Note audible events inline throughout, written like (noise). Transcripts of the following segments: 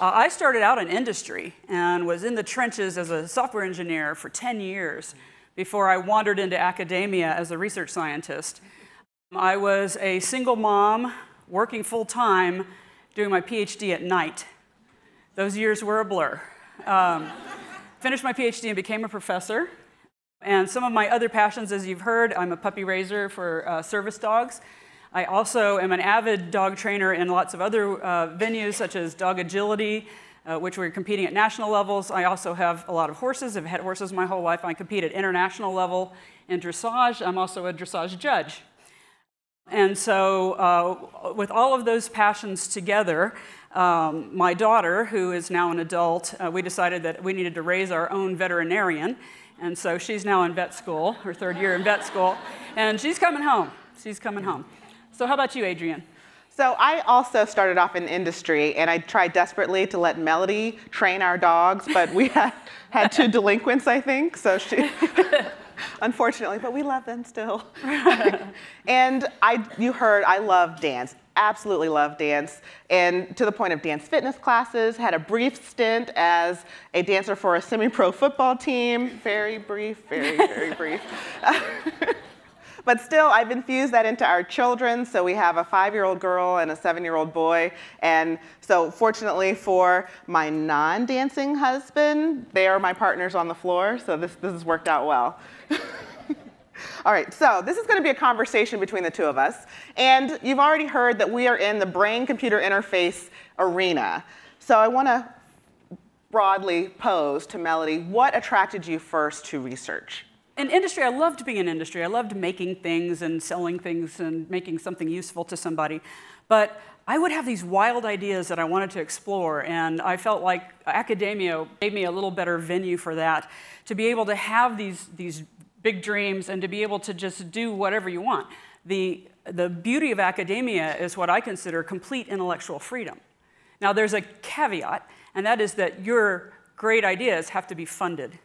Uh, I started out in industry and was in the trenches as a software engineer for 10 years before I wandered into academia as a research scientist. I was a single mom working full time doing my PhD at night. Those years were a blur. Um, finished my PhD and became a professor. And some of my other passions, as you've heard, I'm a puppy raiser for uh, service dogs. I also am an avid dog trainer in lots of other uh, venues, such as dog agility, uh, which we're competing at national levels. I also have a lot of horses. I've had horses my whole life. I compete at international level in dressage. I'm also a dressage judge. And so, uh, with all of those passions together, um, my daughter, who is now an adult, uh, we decided that we needed to raise our own veterinarian. And so she's now in vet school, her third year in vet school, and she's coming home. She's coming home. So, how about you, Adriane? So I also started off in industry, and I tried desperately to let Melody train our dogs, but we (laughs) had, had two delinquents, I think. So she, (laughs) unfortunately, but we love them still. (laughs) and I, you heard, I love dance absolutely love dance, and to the point of dance fitness classes, had a brief stint as a dancer for a semi-pro football team, very brief, very, very brief. But still, I've infused that into our children. So we have a five-year-old girl and a seven-year-old boy. And so fortunately for my non-dancing husband, they are my partners on the floor. So this, this has worked out well. (laughs) All right, so this is going to be a conversation between the two of us. And you've already heard that we are in the brain-computer interface arena. So I want to broadly pose to Melody, what attracted you first to research? In industry, I loved being in industry. I loved making things and selling things and making something useful to somebody. But I would have these wild ideas that I wanted to explore, and I felt like academia gave me a little better venue for that, to be able to have these, these big dreams and to be able to just do whatever you want. The, the beauty of academia is what I consider complete intellectual freedom. Now, there's a caveat, and that is that your great ideas have to be funded.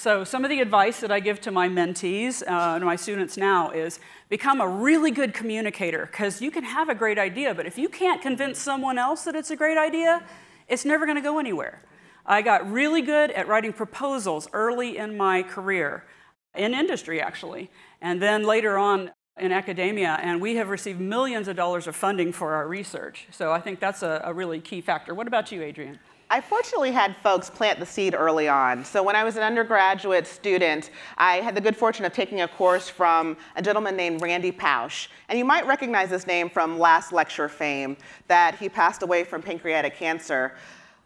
So, some of the advice that I give to my mentees uh, and my students now is become a really good communicator because you can have a great idea, but if you can't convince someone else that it's a great idea, it's never going to go anywhere. I got really good at writing proposals early in my career in industry, actually, and then later on in academia, and we have received millions of dollars of funding for our research. So I think that's a, a really key factor. What about you, Adriane? I fortunately had folks plant the seed early on. So when I was an undergraduate student, I had the good fortune of taking a course from a gentleman named Randy Pausch. And you might recognize his name from last lecture fame, that he passed away from pancreatic cancer.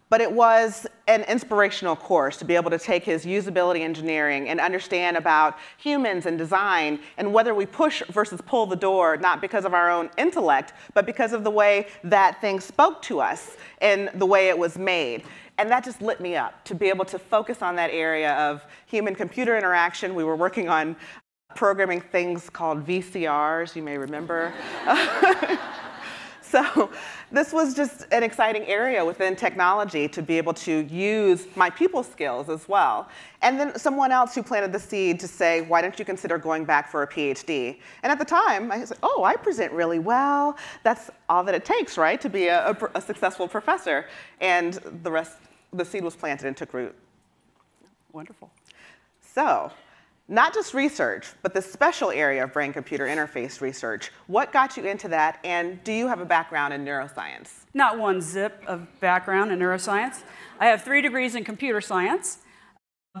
But it was an inspirational course to be able to take his usability engineering and understand about humans and design and whether we push versus pull the door, not because of our own intellect, but because of the way that thing spoke to us and the way it was made. And that just lit me up to be able to focus on that area of human computer interaction. We were working on programming things called VCRs, you may remember. (laughs) So (laughs) this was just an exciting area within technology to be able to use my people skills as well. And then someone else who planted the seed to say, why don't you consider going back for a PhD? And at the time, I said, oh, I present really well. That's all that it takes, right, to be a, a, a successful professor. And the rest, the seed was planted and took root. Wonderful. So not just research, but the special area of brain-computer interface research. What got you into that, and do you have a background in neuroscience? Not one zip of background in neuroscience. I have three degrees in computer science,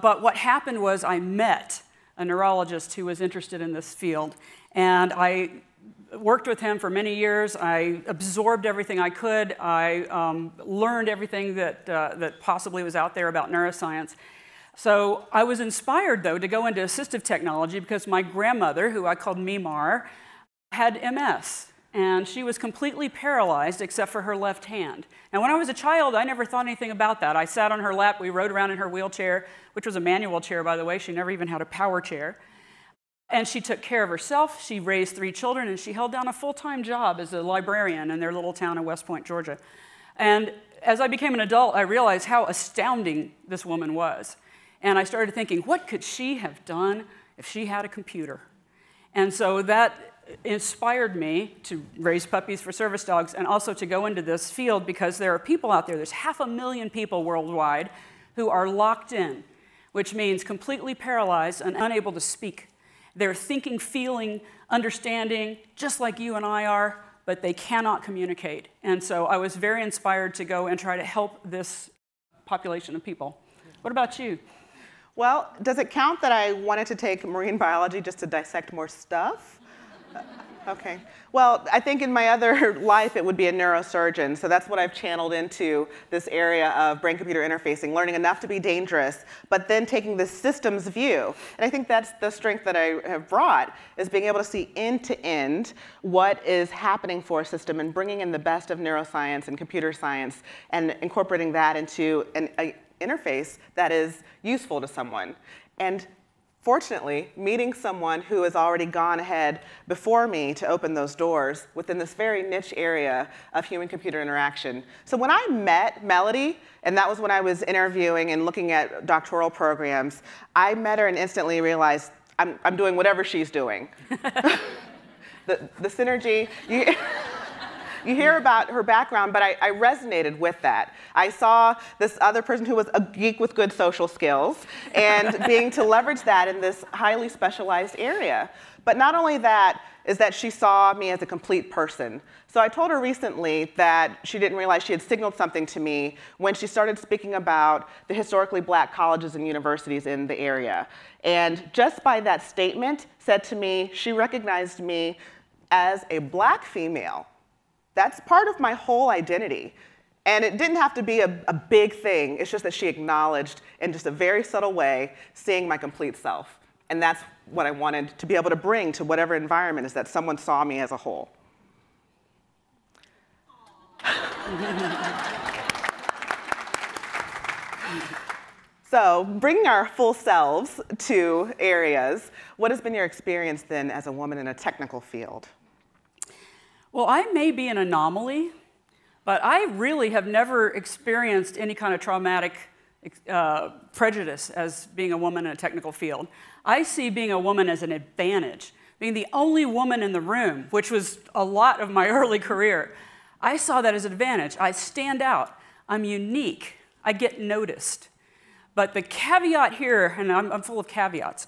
but what happened was I met a neurologist who was interested in this field, and I worked with him for many years. I absorbed everything I could. I um, learned everything that, uh, that possibly was out there about neuroscience. So I was inspired, though, to go into assistive technology because my grandmother, who I called Mimar, had MS, and she was completely paralyzed except for her left hand. Now, when I was a child, I never thought anything about that. I sat on her lap, we rode around in her wheelchair, which was a manual chair, by the way. She never even had a power chair. And she took care of herself. She raised three children, and she held down a full time job as a librarian in their little town in West Point, Georgia. And as I became an adult, I realized how astounding this woman was. And I started thinking, what could she have done if she had a computer? And so that inspired me to raise puppies for service dogs and also to go into this field because there are people out there, there's half a million people worldwide who are locked in, which means completely paralyzed and unable to speak. They're thinking, feeling, understanding, just like you and I are, but they cannot communicate. And so I was very inspired to go and try to help this population of people. What about you? Well, does it count that I wanted to take marine biology just to dissect more stuff? Uh, okay. Well, I think in my other (laughs) life it would be a neurosurgeon. So that's what I've channeled into this area of brain computer interfacing, learning enough to be dangerous, but then taking the systems view. And I think that's the strength that I have brought is being able to see end to end what is happening for a system and bringing in the best of neuroscience and computer science and incorporating that into an interface that is useful to someone. And Fortunately, meeting someone who has already gone ahead before me to open those doors within this very niche area of human-computer interaction. So when I met Melody, and that was when I was interviewing and looking at doctoral programs, I met her and instantly realized I'm, I'm doing whatever she's doing. (laughs) the, the synergy, you, (laughs) you hear mm. about her background, but I, I, resonated with that. I saw this other person who was a geek with good social skills and (laughs) being to leverage that in this highly specialized area. But not only that, is that she saw me as a complete person. So I told her recently that she didn't realize she had signaled something to me when she started speaking about the historically black colleges and universities in the area. And just by that statement said to me, she recognized me as a black female that's part of my whole identity. And it didn't have to be a, a, big thing. It's just that she acknowledged in just a very subtle way seeing my complete self. And that's what I wanted to be able to bring to whatever environment is that someone saw me as a whole. (laughs) so, bringing our full selves to areas, what has been your experience then as a woman in a technical field? Well, I may be an anomaly, but I really have never experienced any kind of traumatic uh, prejudice as being a woman in a technical field. I see being a woman as an advantage. Being the only woman in the room, which was a lot of my (laughs) early career, I saw that as an advantage. I stand out. I'm unique. I get noticed. But the caveat here, and I'm, I'm full of caveats,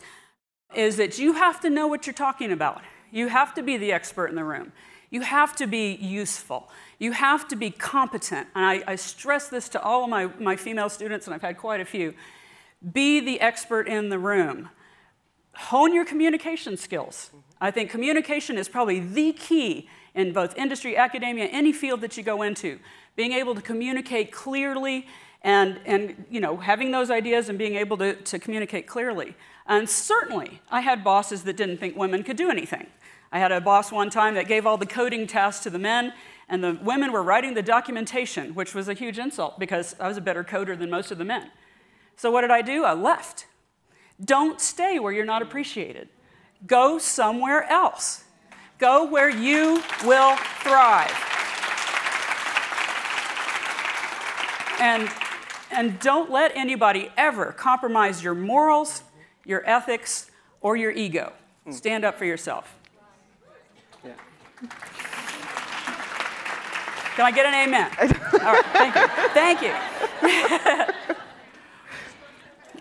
is that you have to know what you're talking about. You have to be the expert in the room. You have to be useful. You have to be competent. And I, I, stress this to all of my, my female students, and I've had quite a few. Be the expert in the room. Hone your communication skills. I think communication is probably the key in both industry, academia, any field that you go into. Being able to communicate clearly and, and you know, having those ideas and being able to, to communicate clearly. And certainly, I had bosses that didn't think women could do anything. I had a boss one time that gave all the coding tasks to the men, and the women were writing the documentation, which was a huge insult because I was a better coder than most of the men. So what did I do? I left. Don't stay where you're not appreciated. Go somewhere else. Go where you will thrive. And, and don't let anybody ever compromise your morals, your ethics, or your ego. Stand up for yourself. Can I get an amen? (laughs) All right, thank you. Thank you. (laughs)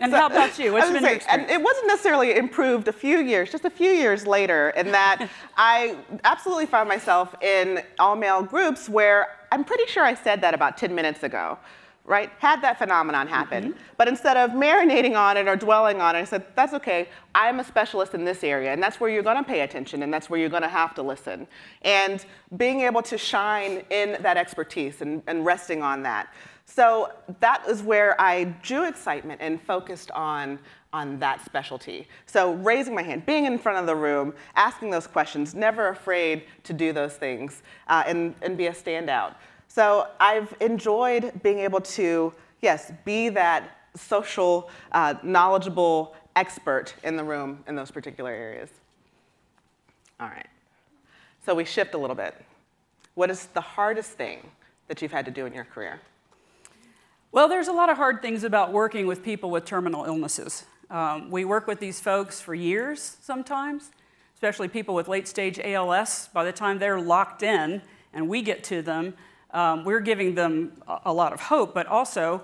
and so, how about you? What's been say, And it wasn't necessarily improved a few years, just a few years later, in that (laughs) I absolutely found myself in all male groups where I'm pretty sure I said that about 10 minutes ago right? Had that phenomenon happen. Mm -hmm. But instead of marinating on it or dwelling on it, I said, that's okay. I'm a specialist in this area, and that's where you're going to pay attention, and that's where you're going to have to listen. And being able to shine in that expertise and, and resting on that. So that is where I drew excitement and focused on on that specialty. So raising my hand, being in front of the room, asking those questions, never afraid to do those things uh, and, and be a standout. So I've enjoyed being able to, yes, be that social, uh, knowledgeable expert in the room in those particular areas. All right. So we shift a little bit. What is the hardest thing that you've had to do in your career? Well, there's a lot of hard things about working with people with terminal illnesses. Um, we work with these folks for years sometimes. especially people with late stage ALS, by the time they're locked in and we get to them, um, we're giving them a lot of hope, but also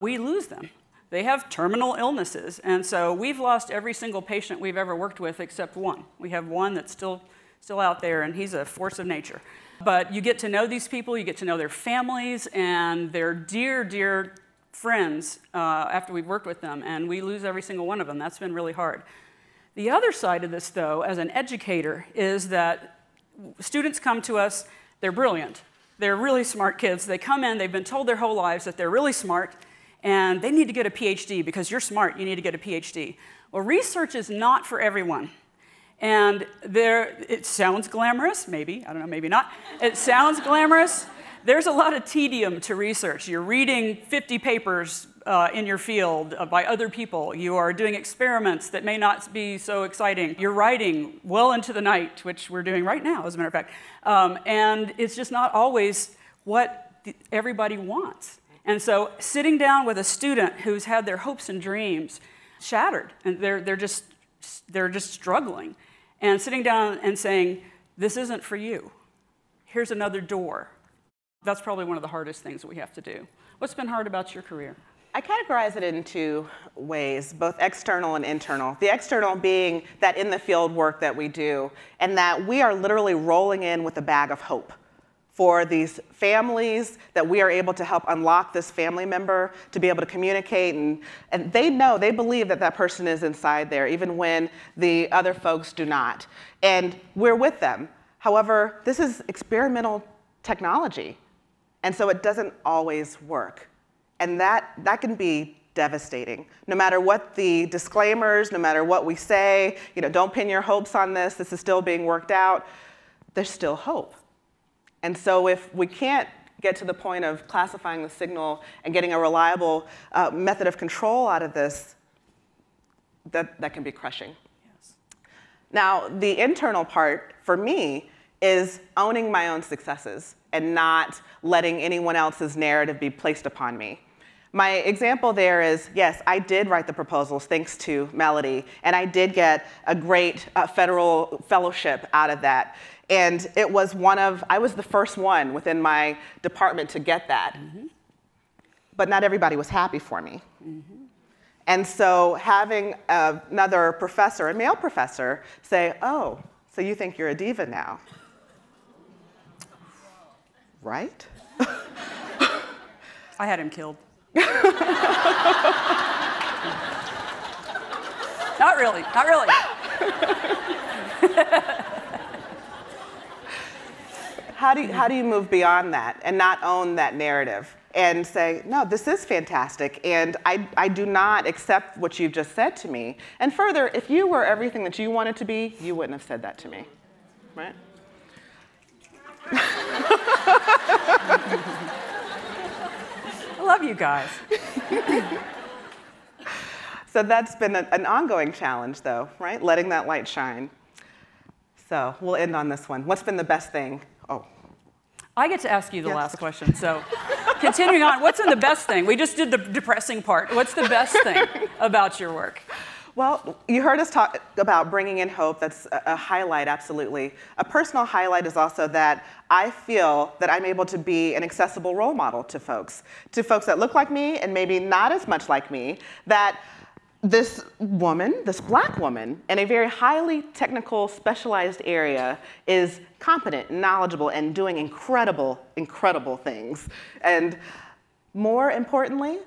we lose them. They have terminal illnesses, and so we've lost every single patient we've ever worked with except one. We have one that's still, still out there, and he's a force of nature. But you get to know these people, you get to know their families, and their dear, dear friends uh, after we've worked with them, and we lose every single one of them. That's been really hard. The other side of this, though, as an educator, is that students come to us, they're brilliant. They're really smart kids. They come in, they've been told their whole lives that they're really smart, and they need to get a PhD because you're smart, you need to get a PhD. Well, research is not for everyone. And there, it sounds glamorous, maybe, I don't know, maybe not. It sounds glamorous, there's a lot of tedium to research. You're reading 50 papers uh, in your field uh, by other people. You are doing experiments that may not be so exciting. You're writing well into the night, which we're doing right now, as a matter of fact. Um, and it's just not always what everybody wants. And so, sitting down with a student who's had their hopes and dreams shattered, and they're, they're, just, they're just struggling, and sitting down and saying, This isn't for you. Here's another door that's probably one of the hardest things that we have to do. What's been hard about your career? I categorize it in two ways, both external and internal. The external being that in the field work that we do, and that we are literally rolling in with a bag of hope for these families that we are able to help unlock this family member to be able to communicate. And, and they know, they believe that that person is inside there, even when the other folks do not. And we're with them. However, this is experimental technology. And so it doesn't always work. And that, that can be devastating. No matter what the disclaimers, no matter what we say, you know, don't pin your hopes on this, this is still being worked out, there's still hope. And so if we can't get to the point of classifying the signal and getting a reliable uh, method of control out of this, that, that can be crushing. Yes. Now, the internal part for me is owning my own successes and not letting anyone else's narrative be placed upon me. My example there is yes, I did write the proposals thanks to Melody, and I did get a great uh, federal fellowship out of that. And it was one of, I was the first one within my department to get that. Mm-hmm. But not everybody was happy for me. Mm-hmm. And so having another professor, a male professor, say, oh, so you think you're a diva now? Right? I had him killed. not really, not really. how, do you, how do you move beyond that and not own that narrative and say, no, this is fantastic, and I, I do not accept what you've just said to me. And further, if you were everything that you wanted to be, you wouldn't have said that to me, right? Love you guys. (laughs) so that's been a, an ongoing challenge, though, right? Letting that light shine. So we'll end on this one. What's been the best thing? Oh. I get to ask you the yes. last question. So continuing on, what's been the best thing? We just did the depressing part. What's the best thing (laughs) about your work? Well, you heard us talk about bringing in hope. That's a, highlight, absolutely. A personal highlight is also that I feel that I'm able to be an accessible role model to folks, to folks that look like me and maybe not as much like me, that this woman, this black woman, in a very highly technical, specialized area, is competent, knowledgeable, and doing incredible, incredible things. And more importantly,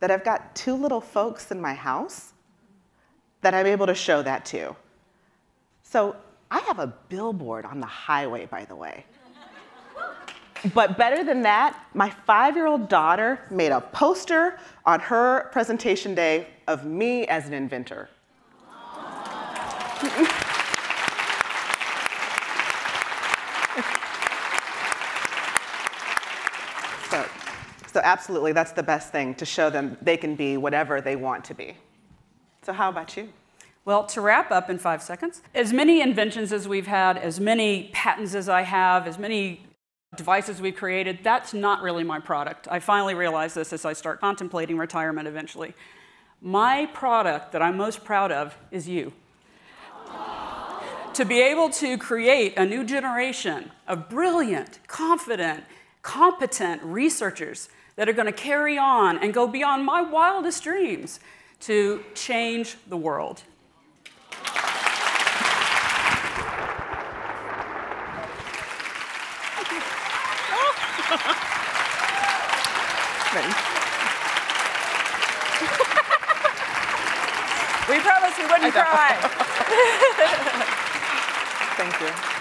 that I've got two little folks in my house that I'm able to show that to. So I have a billboard on the highway, by the way. But better than that, my five year old daughter made a poster on her presentation day of me as an inventor. (laughs) so, so, absolutely, that's the best thing to show them they can be whatever they want to be. So how about you? Well, to wrap up in five seconds, as many inventions as we've had, as many patents as I have, as many devices we've created, that's not really my product. I finally realized this as I start contemplating retirement eventually. My product that I'm most proud of is you. to be able to create a new generation of brilliant, confident, competent researchers that are going to carry on and go beyond my wildest dreams to change the world. (laughs) we promised we wouldn't cry. (laughs) Thank you.